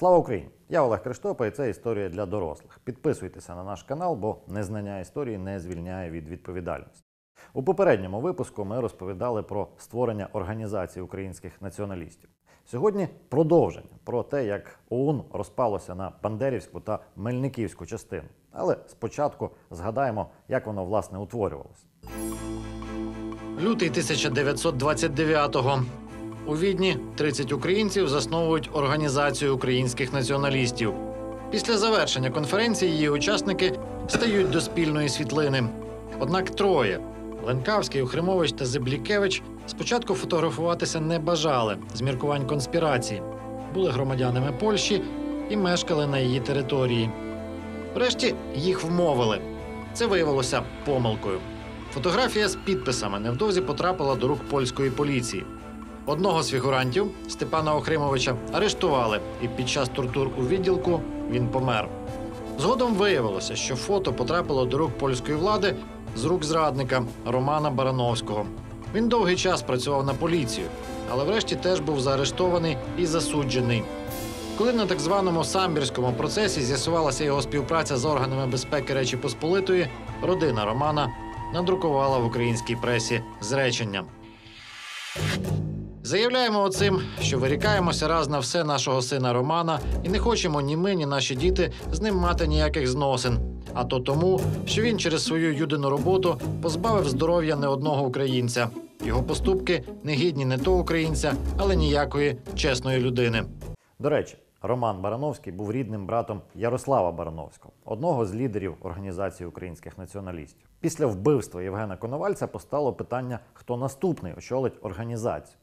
Слава Україні! Я Олег Криштопа, і це історія для дорослих. Підписуйтеся на наш канал, бо незнання історії не звільняє від відповідальності. У попередньому випуску ми розповідали про створення організації українських націоналістів. Сьогодні продовження про те, як ОУН розпалося на Бандерівську та Мельниківську частину. Але спочатку згадаємо, як воно власне утворювалося. Лютий 1929-го. У Відні 30 українців засновують організацію українських націоналістів. Після завершення конференції її учасники стають до спільної світлини. Однак троє Ленкавський, Охримович та Зеблікевич спочатку фотографуватися не бажали з міркувань конспірації, були громадянами Польщі і мешкали на її території. Врешті їх вмовили. Це виявилося помилкою. Фотографія з підписами невдовзі потрапила до рук польської поліції. Одного з фігурантів Степана Охримовича арештували, і під час тортур у відділку він помер. Згодом виявилося, що фото потрапило до рук польської влади з рук зрадника Романа Барановського. Він довгий час працював на поліцію, але врешті теж був заарештований і засуджений. Коли на так званому самбірському процесі з'ясувалася його співпраця з органами безпеки Речі Посполитої, родина Романа надрукувала в українській пресі зречення. Заявляємо оцим, що вирікаємося раз на все нашого сина Романа і не хочемо ні ми, ні наші діти з ним мати ніяких зносин. А то тому, що він через свою юдину роботу позбавив здоров'я не одного українця. Його поступки не гідні не то українця, але ніякої чесної людини. До речі, Роман Барановський був рідним братом Ярослава Барановського, одного з лідерів організації українських націоналістів. Після вбивства Євгена Коновальця постало питання, хто наступний очолить організацію.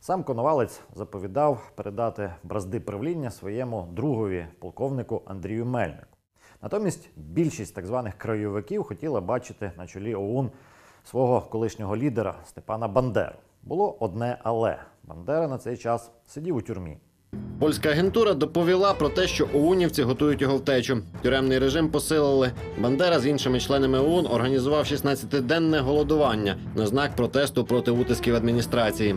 Сам Коновалець заповідав передати бразди правління своєму другові, полковнику Андрію Мельнику. Натомість більшість так званих краєвиків хотіла бачити на чолі ОУН свого колишнього лідера Степана Бандеру. Було одне але Бандера на цей час сидів у тюрмі. Польська агентура доповіла про те, що ОУНівці готують його втечу. Тюремний режим посилили. Бандера з іншими членами ОУН організував 16-денне голодування на знак протесту проти утисків адміністрації.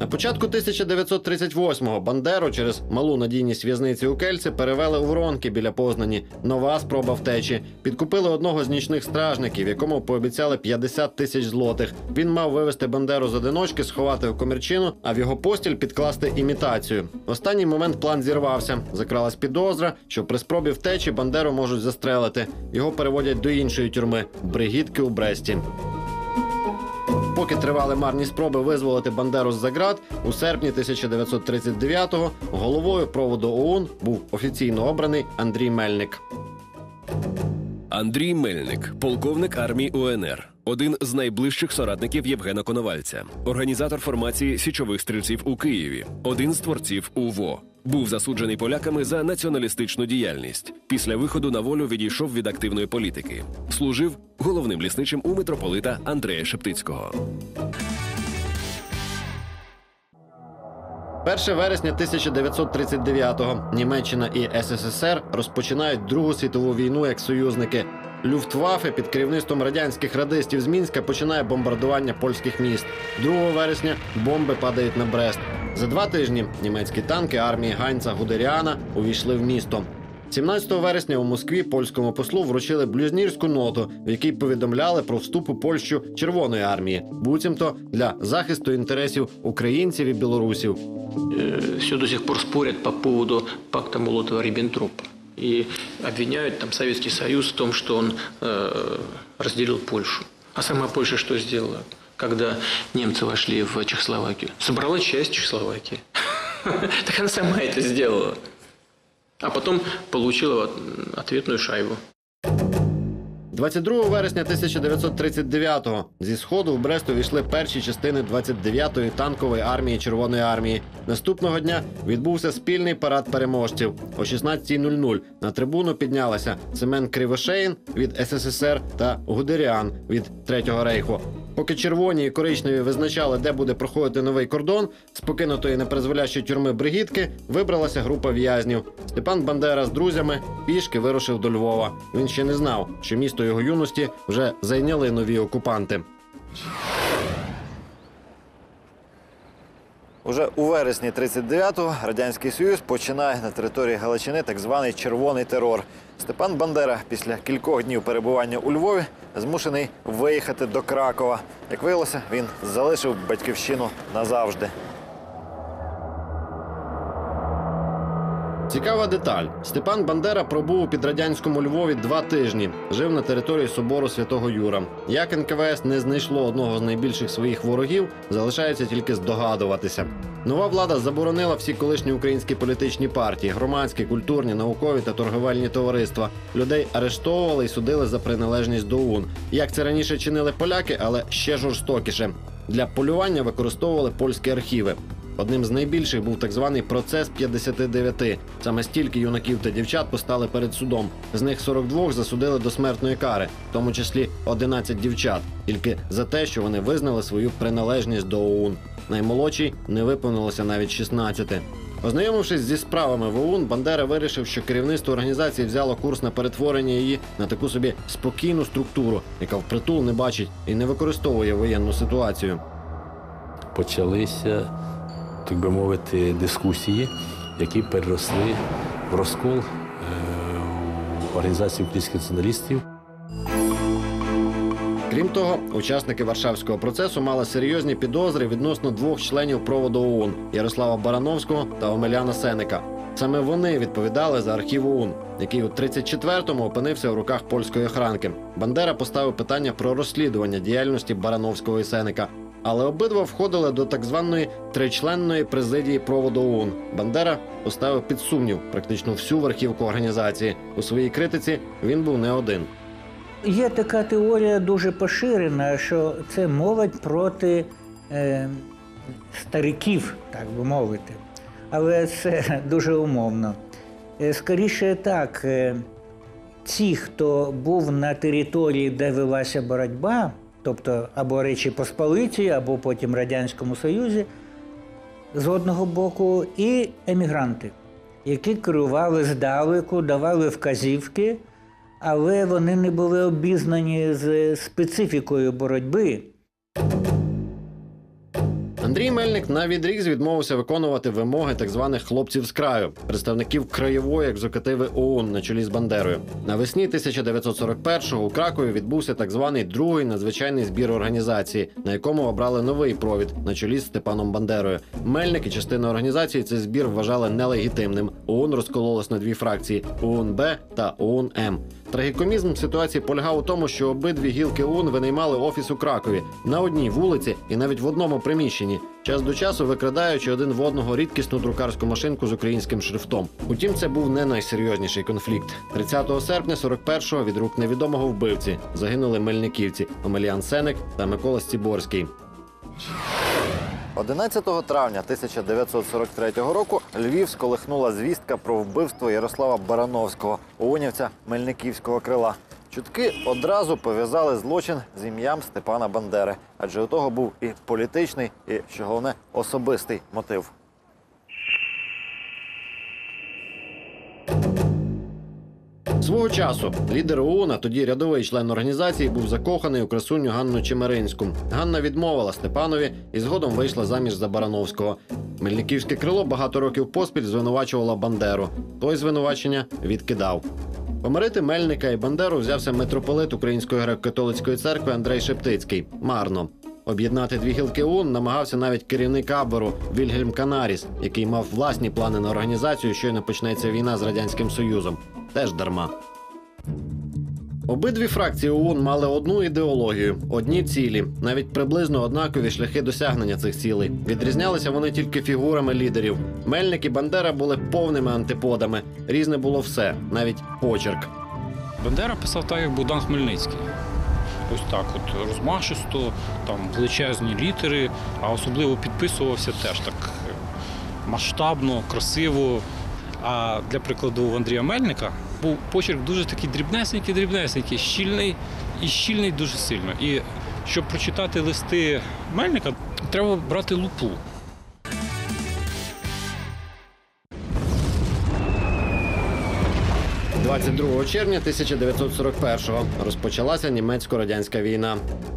На початку 1938-го Бандеру через малу надійність в'язниці у Кельці перевели у Воронки біля Познані. Нова спроба втечі. Підкупили одного з нічних стражників, якому пообіцяли 50 тисяч злотих. Він мав вивезти Бандеру з одиночки, сховати в комірчину, а в його постіль підкласти імітацію. В останній момент план зірвався. Закралась підозра, що при спробі втечі Бандеру можуть застрелити. Його переводять до іншої тюрми Бригітки у Бресті. Поки тривали марні спроби визволити Бандеру з заград, у серпні 1939-го головою проводу ОУН був офіційно обраний Андрій Мельник. Андрій Мельник, полковник армії УНР, один з найближчих соратників Євгена Коновальця, організатор формації січових стрільців у Києві, один з творців УВО. Був засуджений поляками за націоналістичну діяльність. Після виходу на волю відійшов від активної політики. Служив головним лісничим у митрополита Андрея Шептицького. 1 вересня 1939-го Німеччина і СССР розпочинають Другу світову війну як союзники. Люфтваффе під керівництвом радянських радистів з Мінська починає бомбардування польських міст. 2 вересня бомби падають на Брест. За два тижні німецькі танки армії Ганця Гудеріана увійшли в місто. 17 вересня у Москві польському послу вручили блюзнірську ноту, в якій повідомляли про вступ у Польщу Червоної армії, буцімто для захисту інтересів українців і білорусів. Э, все до сих пор спорят по поводу пакта Молотова-Риббентропа. И обвиняют там Советский Союз в том, что он э, разделил Польшу. А сама Польша что сделала, когда немцы вошли в Чехословакию? Собрала часть Чехословакии. Так она сама это сделала. А потом получила ответную шайбу. 22 вересня 1939-го зі сходу в Брест увійшли перші частини 29-ї танкової армії Червоної армії. Наступного дня відбувся спільний парад переможців. О 16.00 на трибуну піднялися Семен Кривошеїн від СССР та Гудеріан від Третього рейху. Поки червоні і коричневі визначали, де буде проходити новий кордон, з покинутої непризволящої тюрми бригітки вибралася група в'язнів. Степан Бандера з друзями пішки вирушив до Львова. Він ще не знав, що місто його юності вже зайняли нові окупанти. Уже у вересні 39-го Радянський Союз починає на території Галичини так званий червоний терор. Степан Бандера після кількох днів перебування у Львові змушений виїхати до Кракова. Як виявилося, він залишив батьківщину назавжди. Цікава деталь. Степан Бандера пробув у підрадянському Львові два тижні. Жив на території собору святого Юра. Як НКВС не знайшло одного з найбільших своїх ворогів, залишається тільки здогадуватися. Нова влада заборонила всі колишні українські політичні партії, громадські, культурні, наукові та торговельні товариства. Людей арештовували і судили за приналежність до ОУН. Як це раніше чинили поляки, але ще жорстокіше. Для полювання використовували польські архіви. Одним з найбільших був так званий процес 59. Саме стільки юнаків та дівчат постали перед судом. З них 42 засудили до смертної кари, в тому числі 11 дівчат, тільки за те, що вони визнали свою приналежність до ОУН. Наймолодшій не виповнилося навіть 16. Ознайомившись зі справами в ОУН, Бандера вирішив, що керівництво організації взяло курс на перетворення її на таку собі спокійну структуру, яка впритул не бачить і не використовує воєнну ситуацію. почалися, так би мовити, дискусії, які переросли в розкол е, організації українських націоналістів. Крім того, учасники Варшавського процесу мали серйозні підозри відносно двох членів проводу ОУН Ярослава Барановського та Омеляна Сенека. Саме вони відповідали за архів ОУН, який у 34-му опинився в руках польської охранки. Бандера поставив питання про розслідування діяльності Барановського і Сенека. Але обидва входили до так званої тричленної президії проводу ОУН. Бандера поставив під сумнів практично всю верхівку організації. У своїй критиці він був не один. Є така теорія дуже поширена, що це молодь проти е, стариків, так би мовити. Але це дуже умовно. Е, Скоріше так, е, ті, хто був на території, де велася боротьба, тобто або Речі Посполиті, або потім Радянському Союзі, з одного боку, і емігранти, які керували здалеку, давали вказівки, але вони не були обізнані з специфікою боротьби. Андрій Мельник на відріз відмовився виконувати вимоги так званих хлопців з краю, представників краєвої екзекутиви ОУН на чолі з Бандерою. Навесні 1941-го у Кракові відбувся так званий другий надзвичайний збір організації, на якому обрали новий провід на чолі з Степаном Бандерою. Мельник і частина організації цей збір вважали нелегітимним. ОУН розкололось на дві фракції: ОУН Б та ОУН М. Трагікомізм ситуації полягав у тому, що обидві гілки ОУН винаймали офіс у Кракові на одній вулиці і навіть в одному приміщенні, час до часу викрадаючи один в одного рідкісну друкарську машинку з українським шрифтом. Утім, це був не найсерйозніший конфлікт. 30 серпня 41-го від рук невідомого вбивці загинули мельниківці Омеліан Сенек та Микола Стіборський. 11 травня 1943 року Львів сколихнула звістка про вбивство Ярослава Барановського, оунівця Мельниківського крила. Чутки одразу пов'язали злочин з ім'ям Степана Бандери, адже у того був і політичний, і що головне особистий мотив. Свого часу лідер ОУН, а тоді рядовий член організації, був закоханий у красуню Ганну Чемеринську. Ганна відмовила Степанові і згодом вийшла заміж за Барановського. Мельниківське крило багато років поспіль звинувачувало Бандеру. Той звинувачення відкидав. Помирити Мельника і Бандеру взявся митрополит Української греко-католицької церкви Андрей Шептицький. Марно. Об'єднати дві гілки ОУН намагався навіть керівник Аберу Вільгельм Канаріс, який мав власні плани на організацію, щойно почнеться війна з радянським союзом. Теж дарма. Обидві фракції ОУН мали одну ідеологію, одні цілі, навіть приблизно однакові шляхи досягнення цих цілей. Відрізнялися вони тільки фігурами лідерів. Мельник і Бандера були повними антиподами. Різне було все, навіть почерк. Бандера писав так, як Богдан Хмельницький. Ось так, от розмашисто, там величезні літери, а особливо підписувався теж так масштабно, красиво. А для прикладу Андрія Мельника був почерк дуже такий дрібнесенький, дрібнесенький, щільний і щільний дуже сильно. І щоб прочитати листи Мельника, треба брати лупу. 22 червня 1941-го розпочалася німецько-радянська війна.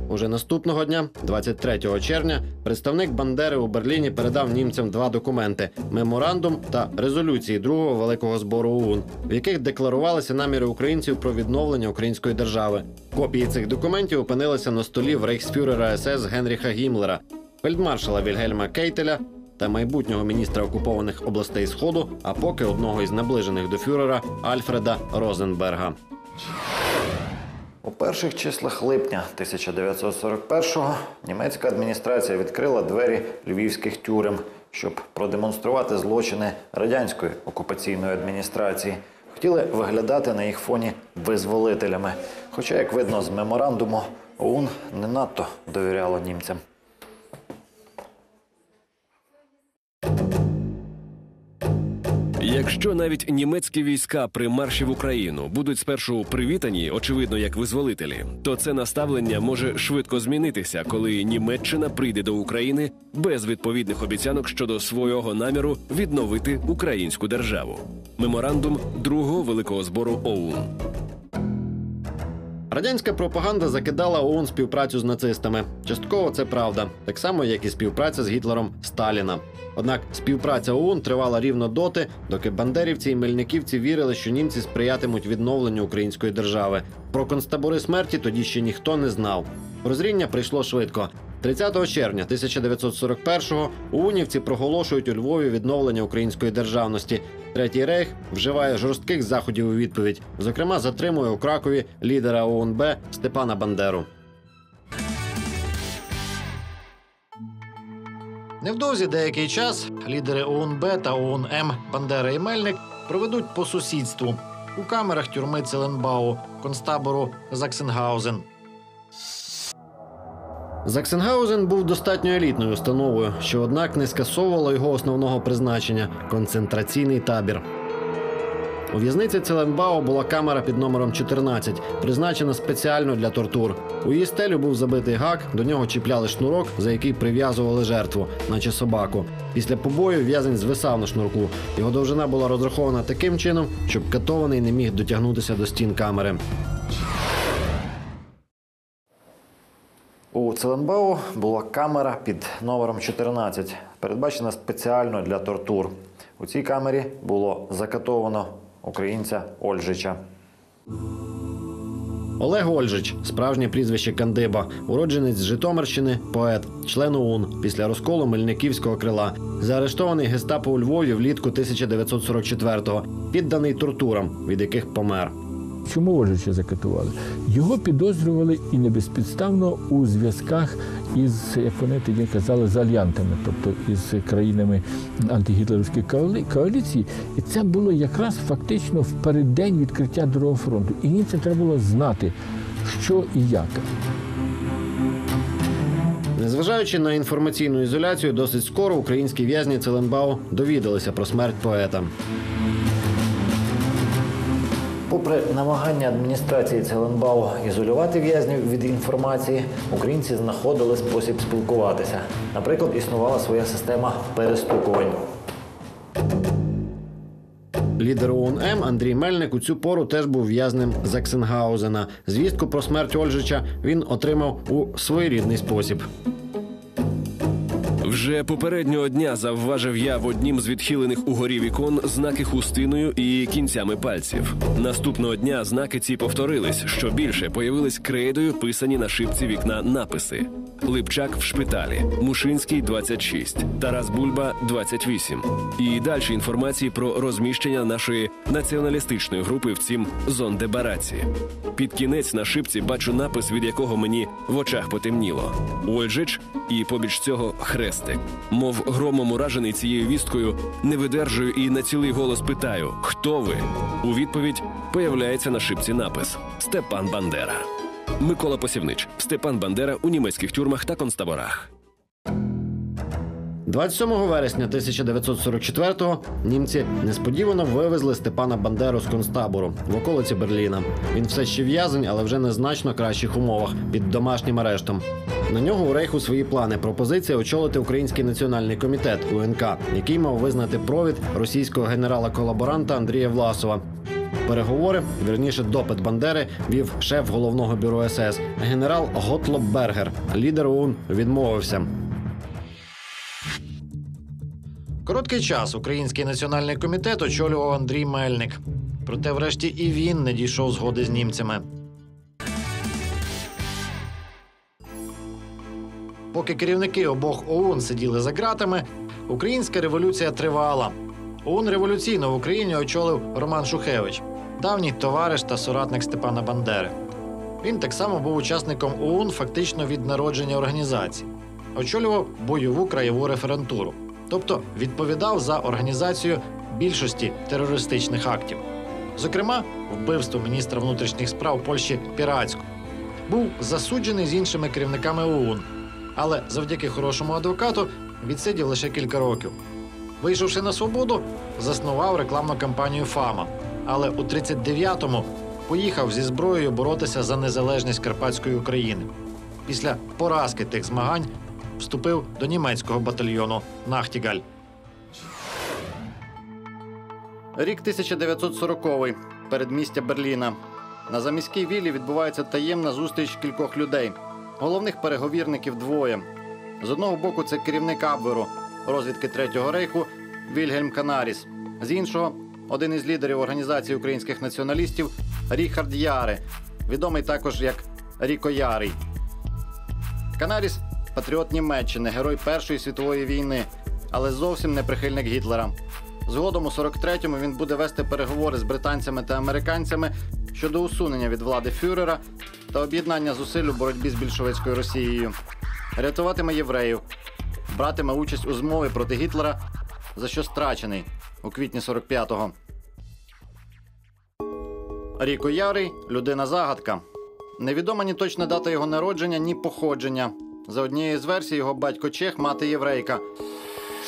Уже наступного дня, 23 червня, представник Бандери у Берліні передав німцям два документи: меморандум та резолюції другого великого збору ОУН, в яких декларувалися наміри українців про відновлення української держави. Копії цих документів опинилися на столі в рейхсфюрера СС Генріха Гімлера, фельдмаршала Вільгельма Кейтеля та майбутнього міністра окупованих областей Сходу, а поки одного із наближених до фюрера Альфреда Розенберга. У перших числах липня 1941-го німецька адміністрація відкрила двері львівських тюрем, щоб продемонструвати злочини радянської окупаційної адміністрації. Хотіли виглядати на їх фоні визволителями. Хоча, як видно з меморандуму, ОУН не надто довіряло німцям. Якщо навіть німецькі війська при марші в Україну будуть спершу привітані, очевидно, як визволителі, то це наставлення може швидко змінитися, коли Німеччина прийде до України без відповідних обіцянок щодо свого наміру відновити українську державу. Меморандум другого великого збору ОУН. Радянська пропаганда закидала ОУН співпрацю з нацистами. Частково це правда, так само як і співпраця з Гітлером Сталіна. Однак співпраця ОУН тривала рівно доти, доки бандерівці і мельниківці вірили, що німці сприятимуть відновленню української держави. Про концтабори смерті тоді ще ніхто не знав. Прозріння прийшло швидко. 30 червня 1941-го ОУНівці проголошують у Львові відновлення української державності. Третій рейх вживає жорстких заходів у відповідь. Зокрема, затримує у Кракові лідера ОУНБ Степана Бандеру. Невдовзі деякий час лідери ОУН-Б та ОУН-М Бандера і Мельник проведуть по сусідству у камерах тюрми Целенбау, концтабору Заксенгаузен. Заксенгаузен був достатньо елітною установою, що однак не скасовувало його основного призначення концентраційний табір. У в'язниці Целенбао була камера під номером 14, призначена спеціально для тортур. У її стелю був забитий гак, до нього чіпляли шнурок, за який прив'язували жертву, наче собаку. Після побою в'язень звисав на шнурку. Його довжина була розрахована таким чином, щоб катований не міг дотягнутися до стін камери. У Целенбау була камера під номером 14, передбачена спеціально для тортур. У цій камері було закатовано українця Ольжича. Олег Ольжич, справжнє прізвище Кандиба, уродженець Житомирщини, поет, член ОУН після розколу Мельниківського крила, заарештований гестапо у Львові влітку 1944-го, підданий тортурам, від яких помер. Чому Ожича закатували? Його підозрювали і не безпідставно у зв'язках із, як вони тоді казали, з альянтами, тобто із країнами антигітлерівської коаліції. І це було якраз фактично в переддень відкриття Другого фронту. І німцям треба було знати, що і як. Незважаючи на інформаційну ізоляцію, досить скоро українські в'язні Целенбау довідалися про смерть поета. Попри намагання адміністрації Целенбау ізолювати в'язнів від інформації, українці знаходили спосіб спілкуватися. Наприклад, існувала своя система перестукувань. Лідер ОУН-М Андрій Мельник у цю пору теж був в'язнем Заксенгаузена. Звістку про смерть Ольжича він отримав у своєрідний спосіб. Вже попереднього дня завважив я в однім з відхилених угорі вікон знаки хустиною і кінцями пальців. Наступного дня знаки ці повторились. Що більше появились крейдою писані на шибці вікна написи: Липчак в шпиталі, Мушинський 26, Тарас Бульба 28. І далі інформації про розміщення нашої націоналістичної групи в цім зондебараці. Під кінець на шибці бачу напис, від якого мені в очах потемніло. Ольжич і побіч цього хрестик. Мов громом уражений цією вісткою, не видержую і на цілий голос питаю: Хто ви? У відповідь появляється на шибці напис Степан Бандера. Микола Посівнич, Степан Бандера у німецьких тюрмах та концтаборах. 27 вересня 1944-го німці несподівано вивезли Степана Бандеру з концтабору в околиці Берліна. Він все ще в'язень, але вже не значно кращих умовах під домашнім арештом. На нього у рейху свої плани. Пропозиція очолити Український національний комітет УНК, який мав визнати провід російського генерала-колаборанта Андрія Власова. Переговори, вірніше, допит Бандери вів шеф головного бюро СС генерал Готлоб Бергер. Лідер ОУН відмовився. Короткий час Український національний комітет очолював Андрій Мельник. Проте, врешті, і він не дійшов згоди з німцями. Поки керівники обох ОУН сиділи за ґратами, українська революція тривала. ОУН революційно в Україні очолив Роман Шухевич, давній товариш та соратник Степана Бандери. Він так само був учасником ОУН фактично від народження організації. Очолював бойову краєву референтуру, тобто відповідав за організацію більшості терористичних актів. Зокрема, вбивство міністра внутрішніх справ Польщі Пірацьку. Був засуджений з іншими керівниками ОУН, але завдяки хорошому адвокату відсидів лише кілька років. Вийшовши на свободу, заснував рекламну кампанію Фама. Але у 39-му поїхав зі зброєю боротися за незалежність Карпатської України. Після поразки тих змагань вступив до німецького батальйону Нахтігаль. Рік 1940-й. Передмістя Берліна. На заміській віллі відбувається таємна зустріч кількох людей. Головних переговірників двоє. З одного боку, це керівник Абверу, розвідки Третього рейху Вільгельм Канаріс. З іншого, один із лідерів організації українських націоналістів Ріхард Ярий, відомий також як Ріко Ярий. Канаріс патріот Німеччини, герой Першої світової війни, але зовсім не прихильник Гітлера. Згодом у 43-му він буде вести переговори з британцями та американцями щодо усунення від влади фюрера та об'єднання зусиль у боротьбі з більшовицькою Росією. Рятуватиме євреїв, братиме участь у змові проти Гітлера, за що страчений у квітні 45-го. Ріко Ярий людина загадка. Невідома ні точна дата його народження, ні походження. За однією з версій, його батько Чех, мати єврейка.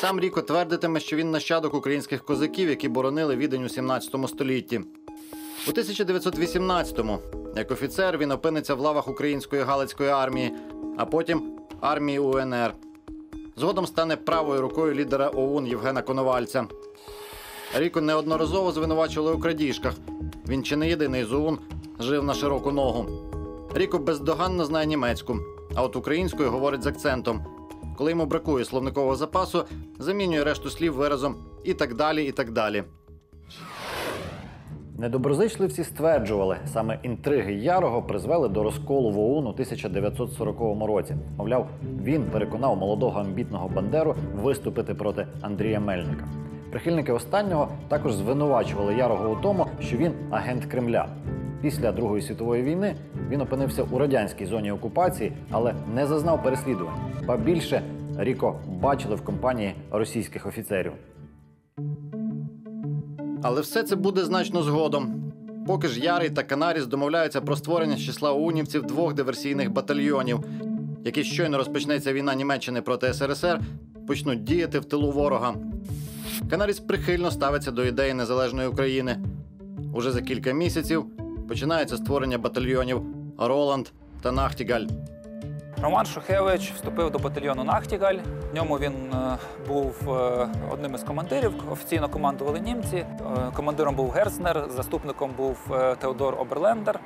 Сам Ріко твердитиме, що він нащадок українських козаків, які боронили відень у 17 столітті. У 1918-му, як офіцер, він опиниться в лавах української галицької армії, а потім армії УНР. Згодом стане правою рукою лідера ОУН Євгена Коновальця. Ріко неодноразово звинувачували у крадіжках. Він чи не єдиний з ОУН жив на широку ногу. Ріко бездоганно знає німецьку, а от українською говорить з акцентом. Коли йому бракує словникового запасу, замінює решту слів виразом і так далі, і так далі. Недоброзичливці стверджували, саме інтриги Ярого призвели до розколу в ОУН у 1940 році. Мовляв, він переконав молодого амбітного Бандеру виступити проти Андрія Мельника. Прихильники останнього також звинувачували Ярого у тому, що він агент Кремля. Після Другої світової війни він опинився у радянській зоні окупації, але не зазнав переслідувань. Ба більше Ріко бачили в компанії російських офіцерів. Але все це буде значно згодом. Поки ж Ярий та Канаріс домовляються про створення з числа унівців двох диверсійних батальйонів, які щойно розпочнеться війна Німеччини проти СРСР, почнуть діяти в тилу ворога. Канаріс прихильно ставиться до ідеї незалежної України. Уже за кілька місяців починається створення батальйонів Роланд та Нахтігаль. Роман Шухевич вступив до батальйону Нахтігаль. В ньому він е, був е, одним із командирів. Офіційно командували німці. Е, Командиром був Герцнер, заступником був Теодор Оберлендер.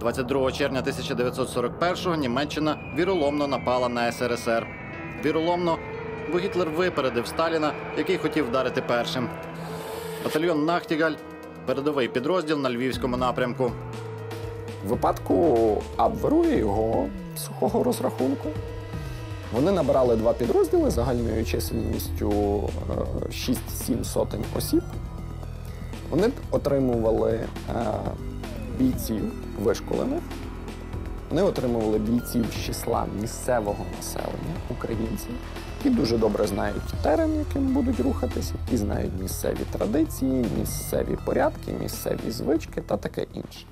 22 червня 1941-го Німеччина віроломно напала на СРСР. Віроломно, бо Гітлер випередив Сталіна, який хотів вдарити першим. Батальйон Нахтігаль передовий підрозділ на львівському напрямку. Випадку Абверу і його сухого розрахунку вони набрали два підрозділи загальною чисельністю е, 6-7 сотень осіб. Вони отримували е, бійців вишколених, вони отримували бійців з числа місцевого населення, українців, які дуже добре знають терен, яким будуть рухатися, які знають місцеві традиції, місцеві порядки, місцеві звички та таке інше.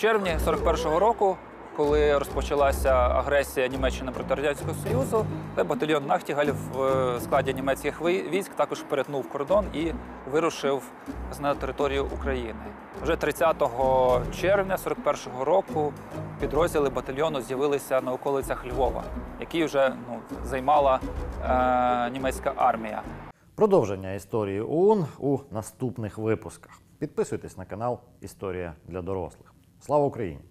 Червні 41-го року Коли розпочалася агресія Німеччини проти Радянського Союзу, батальйон Нахтігаль в е, складі німецьких військ також перетнув кордон і вирушив на територію України. Вже 30 червня 41-го року підрозділи батальйону з'явилися на околицях Львова, які вже ну, займала е, німецька армія. Продовження історії ОУН у наступних випусках. Підписуйтесь на канал Історія для дорослих. Слава Україні!